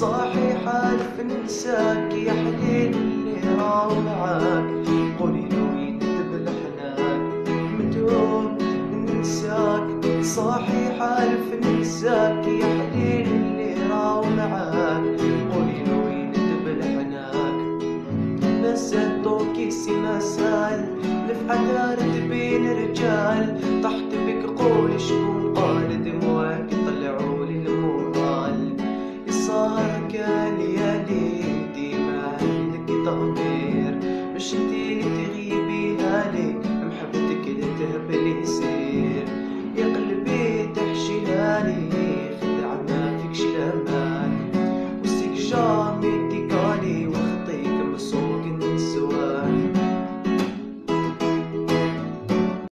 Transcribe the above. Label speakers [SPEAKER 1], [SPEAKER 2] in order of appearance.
[SPEAKER 1] صاحي حالف ننساك يا حليل اللي راو معاك. قولي لو يكتب الحنان متوب ننساك صاحي حالف ننساك يا حليل اللي راو معاك قولي لو يكتب الحنان نسيت طوكيسي مسال لفعة بين رجال je t'ai